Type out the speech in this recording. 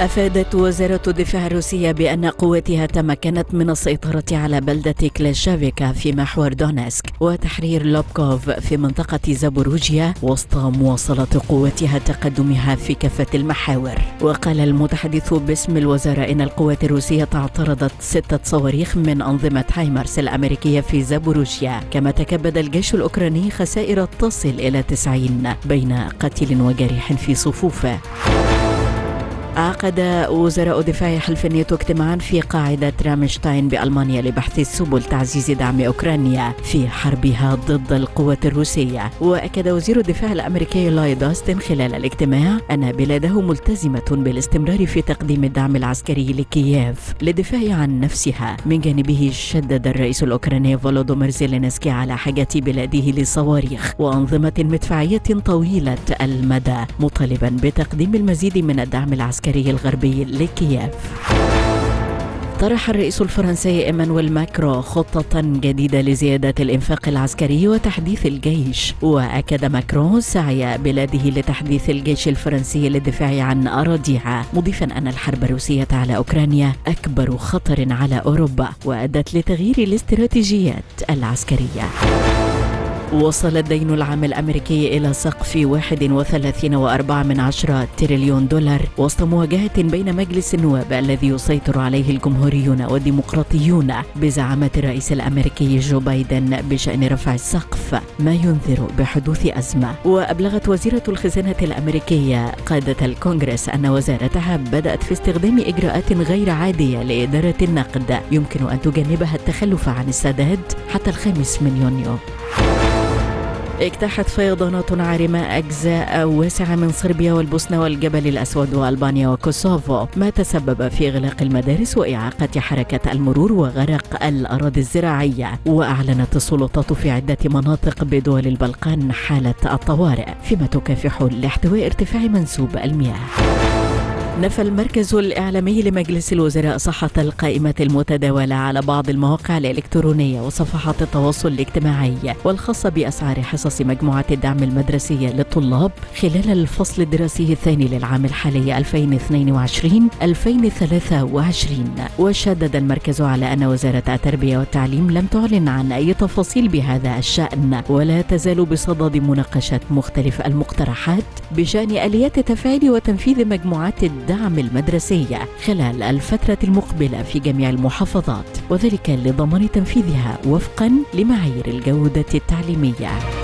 أفادت وزارة الدفاع الروسية بأن قواتها تمكنت من السيطرة على بلدة كلاشافيكا في محور دونسك وتحرير لوبكوف في منطقة زابوروجيا وسط مواصلة قواتها تقدمها في كافة المحاور. وقال المتحدث باسم الوزارة إن القوات الروسية اعترضت ستة صواريخ من أنظمة هايمارس الأمريكية في زابوروجيا. كما تكبد الجيش الأوكراني خسائر تصل إلى 90 بين قتيل وجريح في صفوفه. عقد وزراء دفاع حلف الناتو اجتماعا في قاعدة رامشتاين بألمانيا لبحث سبل تعزيز دعم أوكرانيا في حربها ضد القوات الروسية. وأكد وزير الدفاع الأمريكي لويد أوستن خلال الاجتماع أن بلاده ملتزمة بالاستمرار في تقديم الدعم العسكري لكييف للدفاع عن نفسها. من جانبه شدد الرئيس الأوكراني فولودومير زيلينسكي على حاجة بلاده لصواريخ وأنظمة مدفعية طويلة المدى مطالبا بتقديم المزيد من الدعم العسكري العسكري الغربي لكييف طرح الرئيس الفرنسي إيمانويل ماكرون خطة جديدة لزيادة الإنفاق العسكري وتحديث الجيش وأكد ماكرون سعي بلاده لتحديث الجيش الفرنسي للدفاع عن أراضيها مضيفا أن الحرب الروسية على أوكرانيا أكبر خطر على أوروبا وأدت لتغيير الاستراتيجيات العسكرية. وصل الدين العام الأمريكي إلى سقف 31.4 من عشرة تريليون دولار وسط مواجهة بين مجلس النواب الذي يسيطر عليه الجمهوريون والديمقراطيون بزعامة الرئيس الأمريكي جو بايدن بشأن رفع السقف ما ينذر بحدوث أزمة. وأبلغت وزيرة الخزانة الأمريكية قادة الكونغرس أن وزارتها بدأت في استخدام إجراءات غير عادية لإدارة النقد. يمكن أن تجنبها التخلف عن السداد حتى الخامس من يونيو. اجتاحت فيضانات عارمة أجزاء واسعة من صربيا والبوسنة والجبل الأسود وألبانيا وكوسوفو ما تسبب في إغلاق المدارس وإعاقة حركة المرور وغرق الأراضي الزراعية وأعلنت السلطات في عدة مناطق بدول البلقان حالة الطوارئ فيما تكافح لاحتواء ارتفاع منسوب المياه. نفى المركز الإعلامي لمجلس الوزراء صحة القائمة المتداولة على بعض المواقع الإلكترونية وصفحات التواصل الاجتماعي والخاصة بأسعار حصص مجموعة الدعم المدرسية للطلاب خلال الفصل الدراسي الثاني للعام الحالي 2022-2023 وشدد المركز على أن وزارة التربية والتعليم لم تعلن عن أي تفاصيل بهذا الشأن ولا تزال بصدد مناقشة مختلف المقترحات بشأن آليات تفعيل وتنفيذ مجموعات الدعم الدعم المدرسية خلال الفترة المقبلة في جميع المحافظات وذلك لضمان تنفيذها وفقا لمعايير الجودة التعليمية.